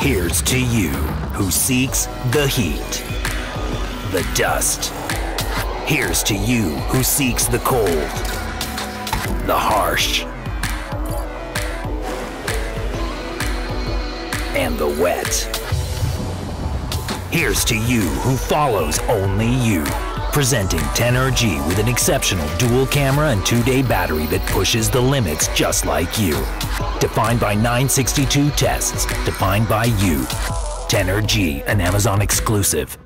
Here's to you who seeks the heat, the dust. Here's to you who seeks the cold, the harsh, and the wet. Here's to you who follows only you. Presenting Tenor G with an exceptional dual camera and two day battery that pushes the limits just like you. Defined by 962 tests, defined by you. Tenor G, an Amazon exclusive.